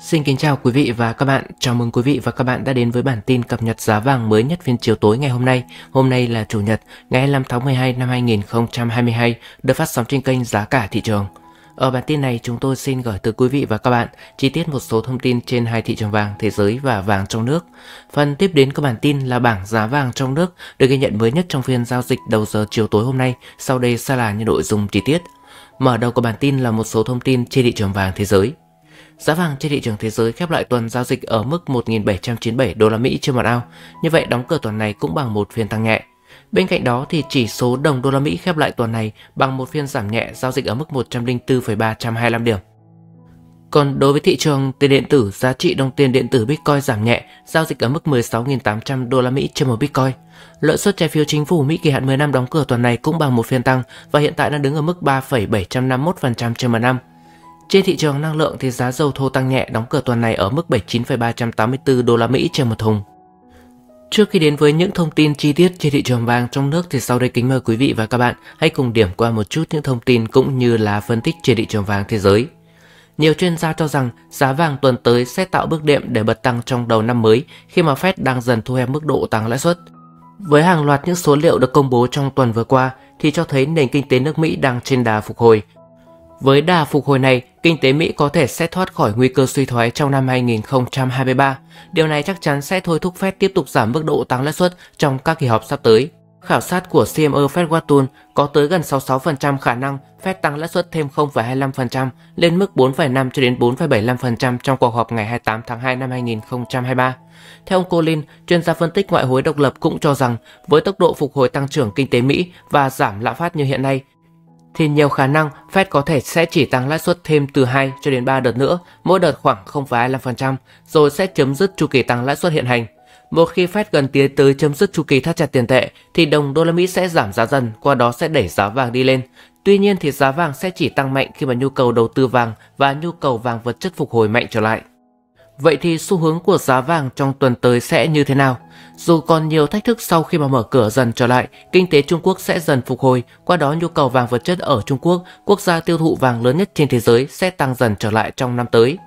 Xin kính chào quý vị và các bạn. Chào mừng quý vị và các bạn đã đến với bản tin cập nhật giá vàng mới nhất phiên chiều tối ngày hôm nay. Hôm nay là Chủ nhật, ngày 25 tháng 12 năm 2022, được phát sóng trên kênh Giá cả thị trường. Ở bản tin này, chúng tôi xin gửi tới quý vị và các bạn chi tiết một số thông tin trên hai thị trường vàng thế giới và vàng trong nước. Phần tiếp đến của bản tin là bảng giá vàng trong nước được ghi nhận mới nhất trong phiên giao dịch đầu giờ chiều tối hôm nay. Sau đây sẽ là những nội dung chi tiết. Mở đầu của bản tin là một số thông tin trên thị trường vàng thế giới. Giá vàng trên thị trường thế giới khép lại tuần giao dịch ở mức 1.797 đô la Mỹ trên một ao. Như vậy đóng cửa tuần này cũng bằng một phiên tăng nhẹ. Bên cạnh đó thì chỉ số đồng đô la Mỹ khép lại tuần này bằng một phiên giảm nhẹ giao dịch ở mức 104,325 điểm. Còn đối với thị trường tiền điện tử, giá trị đồng tiền điện tử Bitcoin giảm nhẹ, giao dịch ở mức 16.800 đô la Mỹ trên một Bitcoin. Lợi suất trái phiếu chính phủ Mỹ kỳ hạn 10 năm đóng cửa tuần này cũng bằng một phiên tăng và hiện tại đang đứng ở mức 3,751% trên một năm. Trên thị trường năng lượng thì giá dầu thô tăng nhẹ đóng cửa tuần này ở mức 79,384 đô la Mỹ trên một thùng. Trước khi đến với những thông tin chi tiết trên thị trường vàng trong nước thì sau đây kính mời quý vị và các bạn hãy cùng điểm qua một chút những thông tin cũng như là phân tích trên thị trường vàng thế giới. Nhiều chuyên gia cho rằng giá vàng tuần tới sẽ tạo bước đệm để bật tăng trong đầu năm mới khi mà Fed đang dần thu hẹp mức độ tăng lãi suất. Với hàng loạt những số liệu được công bố trong tuần vừa qua thì cho thấy nền kinh tế nước Mỹ đang trên đà phục hồi. Với đà phục hồi này, kinh tế Mỹ có thể sẽ thoát khỏi nguy cơ suy thoái trong năm 2023. Điều này chắc chắn sẽ thôi thúc Fed tiếp tục giảm mức độ tăng lãi suất trong các kỳ họp sắp tới. Khảo sát của CME Fed Watson có tới gần 66% khả năng Fed tăng lãi suất thêm 0,25% lên mức 4,5 cho đến 4,75% trong cuộc họp ngày 28 tháng 2 năm 2023. Theo ông Colin, chuyên gia phân tích ngoại hối độc lập cũng cho rằng với tốc độ phục hồi tăng trưởng kinh tế Mỹ và giảm lạm phát như hiện nay, thì nhiều khả năng Fed có thể sẽ chỉ tăng lãi suất thêm từ 2 cho đến 3 đợt nữa, mỗi đợt khoảng 0,25%, rồi sẽ chấm dứt chu kỳ tăng lãi suất hiện hành. Một khi Fed gần tiến tới chấm dứt chu kỳ thắt chặt tiền tệ thì đồng đô la Mỹ sẽ giảm giá dần, qua đó sẽ đẩy giá vàng đi lên. Tuy nhiên thì giá vàng sẽ chỉ tăng mạnh khi mà nhu cầu đầu tư vàng và nhu cầu vàng vật chất phục hồi mạnh trở lại. Vậy thì xu hướng của giá vàng trong tuần tới sẽ như thế nào? Dù còn nhiều thách thức sau khi mà mở cửa dần trở lại, kinh tế Trung Quốc sẽ dần phục hồi, qua đó nhu cầu vàng vật chất ở Trung Quốc, quốc gia tiêu thụ vàng lớn nhất trên thế giới sẽ tăng dần trở lại trong năm tới.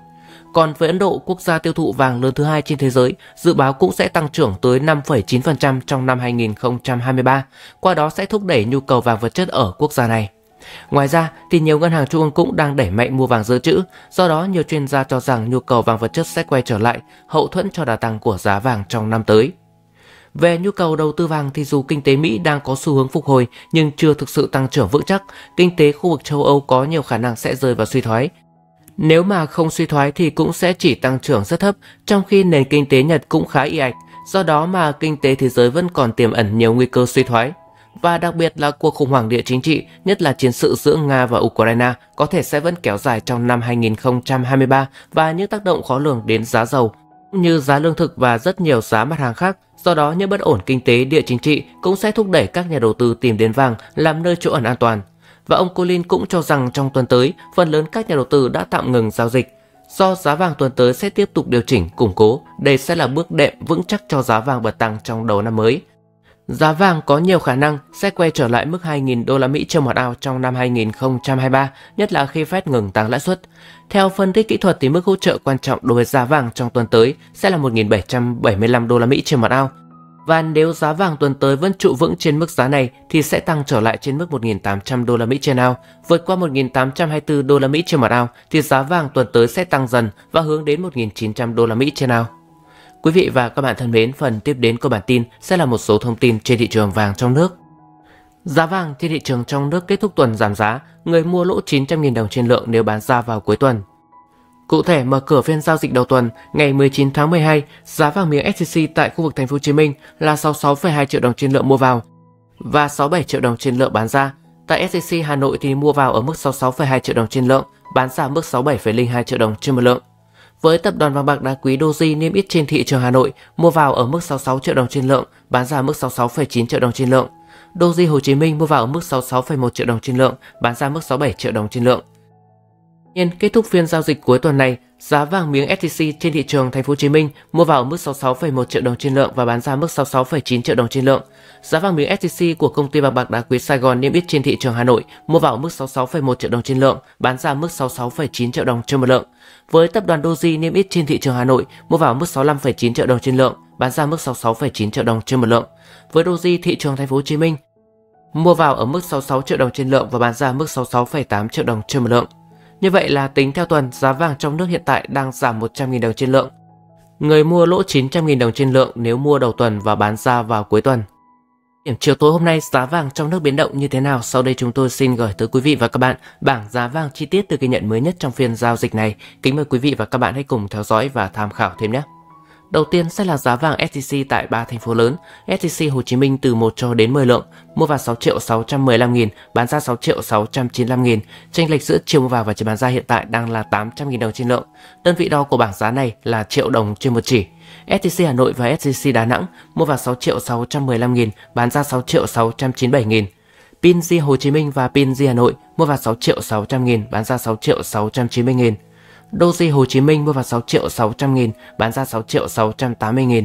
Còn với Ấn Độ, quốc gia tiêu thụ vàng lớn thứ hai trên thế giới, dự báo cũng sẽ tăng trưởng tới 5,9% trong năm 2023, qua đó sẽ thúc đẩy nhu cầu vàng vật chất ở quốc gia này. Ngoài ra thì nhiều ngân hàng trung ương cũng đang đẩy mạnh mua vàng dự trữ, do đó nhiều chuyên gia cho rằng nhu cầu vàng vật chất sẽ quay trở lại, hậu thuẫn cho đà tăng của giá vàng trong năm tới. Về nhu cầu đầu tư vàng thì dù kinh tế Mỹ đang có xu hướng phục hồi nhưng chưa thực sự tăng trưởng vững chắc, kinh tế khu vực châu Âu có nhiều khả năng sẽ rơi vào suy thoái. Nếu mà không suy thoái thì cũng sẽ chỉ tăng trưởng rất thấp, trong khi nền kinh tế Nhật cũng khá y ạch, do đó mà kinh tế thế giới vẫn còn tiềm ẩn nhiều nguy cơ suy thoái và đặc biệt là cuộc khủng hoảng địa chính trị, nhất là chiến sự giữa Nga và Ukraine có thể sẽ vẫn kéo dài trong năm 2023 và những tác động khó lường đến giá dầu cũng như giá lương thực và rất nhiều giá mặt hàng khác. Do đó, những bất ổn kinh tế địa chính trị cũng sẽ thúc đẩy các nhà đầu tư tìm đến vàng làm nơi chỗ ẩn an toàn. Và ông Colin cũng cho rằng trong tuần tới, phần lớn các nhà đầu tư đã tạm ngừng giao dịch. Do giá vàng tuần tới sẽ tiếp tục điều chỉnh, củng cố, đây sẽ là bước đệm vững chắc cho giá vàng bật tăng trong đầu năm mới. Giá vàng có nhiều khả năng sẽ quay trở lại mức 2.000 đô la Mỹ trên một ao trong năm 2023, nhất là khi Fed ngừng tăng lãi suất. Theo phân tích kỹ thuật thì mức hỗ trợ quan trọng đối với giá vàng trong tuần tới sẽ là 1.775 đô la Mỹ trên một ao. Và nếu giá vàng tuần tới vẫn trụ vững trên mức giá này thì sẽ tăng trở lại trên mức 1.800 đô la Mỹ trên ao. Vượt qua 1.824 đô la Mỹ trên một ao thì giá vàng tuần tới sẽ tăng dần và hướng đến 1.900 đô la Mỹ trên ao. Quý vị và các bạn thân mến, phần tiếp đến của bản tin sẽ là một số thông tin trên thị trường vàng trong nước. Giá vàng trên thị trường trong nước kết thúc tuần giảm giá, người mua lỗ 900.000 đồng trên lượng nếu bán ra vào cuối tuần. Cụ thể, mở cửa phiên giao dịch đầu tuần ngày 19 tháng 12, giá vàng miếng SJC tại khu vực thành phố Hồ Chí Minh là 66,2 triệu đồng trên lượng mua vào và 67 triệu đồng trên lượng bán ra. Tại SJC Hà Nội thì mua vào ở mức 66,2 triệu đồng trên lượng, bán ra mức 67,02 triệu đồng trên một lượng với tập đoàn vàng bạc đá quý Doji niêm yết trên thị trường Hà Nội, mua vào ở mức 66 triệu đồng trên lượng, bán ra mức 66,9 triệu đồng trên lượng. Doji Hồ Chí Minh mua vào ở mức 66,1 triệu đồng trên lượng, bán ra mức 67 triệu đồng trên lượng. Nhân kết thúc phiên giao dịch cuối tuần này, giá vàng miếng SJC trên thị trường Thành phố Hồ Chí Minh mua vào ở mức 66,1 triệu đồng trên lượng và bán ra mức 66,9 triệu đồng trên lượng. Giá vàng miếng SJC của công ty vàng bạc đá quý Sài Gòn niêm yết trên thị trường Hà Nội mua vào ở mức 66,1 triệu đồng trên lượng, bán ra mức 66,9 triệu đồng trên một lượng. Với tập đoàn Doji niêm yết trên thị trường Hà Nội mua vào mức 65,9 triệu đồng trên lượng, bán ra mức 66,9 triệu đồng trên một lượng. Với Doji thị trường Thành phố Hồ Chí Minh mua vào ở mức 66 triệu đồng trên lượng và bán ra mức 66,8 triệu đồng trên một lượng. Như vậy là tính theo tuần, giá vàng trong nước hiện tại đang giảm 100.000 đồng trên lượng. Người mua lỗ 900.000 đồng trên lượng nếu mua đầu tuần và bán ra vào cuối tuần. Điểm chiều tối hôm nay giá vàng trong nước biến động như thế nào? Sau đây chúng tôi xin gửi tới quý vị và các bạn bảng giá vàng chi tiết từ ghi nhận mới nhất trong phiên giao dịch này. Kính mời quý vị và các bạn hãy cùng theo dõi và tham khảo thêm nhé. Đầu tiên sẽ là giá vàng SJC tại ba thành phố lớn, SJC Hồ Chí Minh từ 1 cho đến 10 lượng, mua vào 6 triệu 615 nghìn, bán ra 6 triệu 695 nghìn. Tranh lệch giữa chiều mua vào và chiều bán ra hiện tại đang là 800 nghìn đồng trên lượng. Đơn vị đo của bảng giá này là triệu đồng trên một chỉ. STC Hà Nội và SJC Đà Nẵng mua vào 6 triệu 615 nghìn, bán ra 6 triệu 697 nghìn. PING Hồ Chí Minh và PING Hà Nội mua vào 6 triệu 600 nghìn, bán ra 6 triệu 690 nghìn. Doji Hồ Chí Minh mua vào 6 triệu 600 nghìn, bán ra 6 triệu 680 nghìn.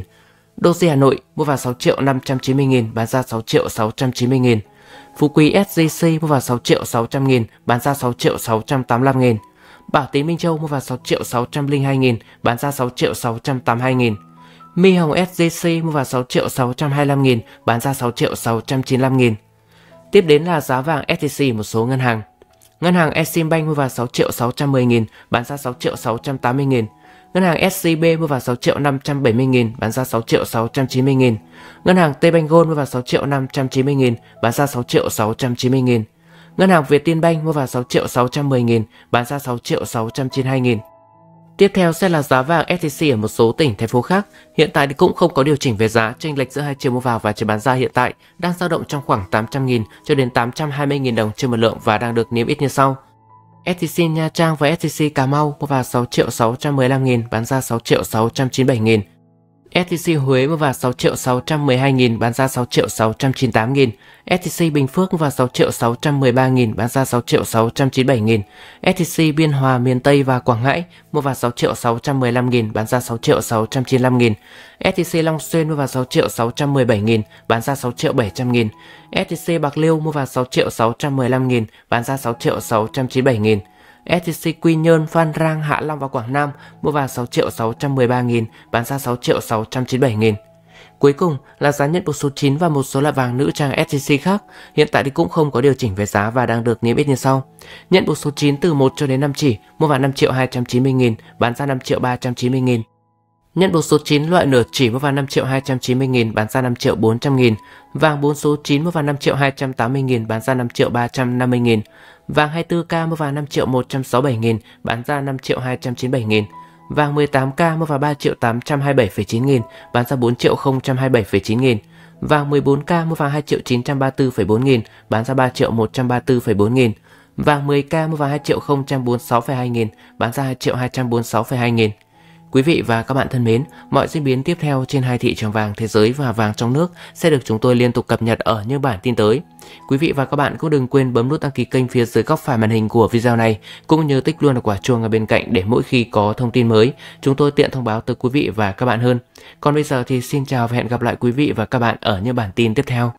Doji Hà Nội mua vào 6 triệu 590 nghìn, bán ra 6 triệu 690 nghìn. Phú Quý SJC mua vào 6 triệu 600 nghìn, bán ra 6 triệu 685 nghìn. Bảo Tín Minh Châu mua vào 6 triệu 602 nghìn, bán ra 6 triệu 682 nghìn. Mi Hồng SJC mua vào 6 triệu 625 nghìn, bán ra 6 triệu 695 nghìn. Tiếp đến là giá vàng SJC một số ngân hàng. Ngân hàng Eximbank mua vào 6 triệu 610 nghìn, bán ra 6 triệu 680 nghìn. Ngân hàng SCB mua vào 6 triệu 570 nghìn, bán ra 6 triệu 690 nghìn. Ngân hàng Tbank Gold mua vào 6 triệu 590 nghìn, bán ra 6 triệu 690 nghìn. Ngân hàng Việt Tiên Banh mua vào 6 triệu 610 nghìn, bán ra 6 triệu 692 nghìn. Tiếp theo sẽ là giá vàng SJC ở một số tỉnh thành phố khác. Hiện tại thì cũng không có điều chỉnh về giá, chênh lệch giữa hai chiều mua vào và chiều bán ra hiện tại đang dao động trong khoảng 800.000 cho đến 820.000 đồng trên một lượng và đang được niêm yết như sau. STC Nha Trang và STC Cà Mau mua vào 6 triệu 615 nghìn, bán ra 6 triệu 697 nghìn. STC Huế mua vào 6 triệu 612 nghìn, bán ra 6 triệu 698 nghìn. STC Bình Phước mua vào 6 triệu 613 nghìn, bán ra 6 triệu 697 nghìn. STC Biên Hòa, miền Tây và Quảng Ngãi mua vào 6 triệu 615 nghìn, bán ra 6 triệu 695 nghìn. STC Long Xuyên mua vào 6 triệu 617 nghìn, bán ra 6 triệu 700 nghìn. STC Bạc Liêu mua vào 6 triệu 615 nghìn, bán ra 6 triệu 697 nghìn. STC Quy Nhơn, Phan Rang, Hạ Long và Quảng Nam mua vào 6 triệu 613 nghìn, bán ra 6 triệu 697 nghìn. Cuối cùng là giá nhận một số 9 và một số loại vàng nữ trang SJC khác. Hiện tại thì cũng không có điều chỉnh về giá và đang được niêm yết như sau. Nhận một số 9 từ 1 cho đến 5 chỉ, mua vào 5 triệu 290 nghìn, bán ra 5 triệu 390 nghìn. Nhận bốn số 9 loại nửa chỉ mua vào 5 triệu 290 nghìn, bán ra 5 triệu 400 nghìn. Vàng 4 số 9 mua vào 5 triệu 280 nghìn, bán ra 5 triệu 350 nghìn. Vàng 24K mua vào 5 triệu 167 nghìn, bán ra 5 triệu 297 nghìn. Vàng 18K mua vào 3 triệu 827,9 nghìn, bán ra 4 triệu 027,9 nghìn. Vàng 14K mua vào 2 triệu 934,4 nghìn, bán ra 3 triệu 134,4 nghìn. Vàng 10K mua vào 2 triệu 046,2 nghìn, bán ra 2 triệu 246,2 nghìn. Quý vị và các bạn thân mến, mọi diễn biến tiếp theo trên hai thị trường vàng thế giới và vàng trong nước sẽ được chúng tôi liên tục cập nhật ở những bản tin tới. Quý vị và các bạn cũng đừng quên bấm nút đăng ký kênh phía dưới góc phải màn hình của video này, cũng như tích luôn quả chuông ở bên cạnh để mỗi khi có thông tin mới, chúng tôi tiện thông báo tới quý vị và các bạn hơn. Còn bây giờ thì xin chào và hẹn gặp lại quý vị và các bạn ở những bản tin tiếp theo.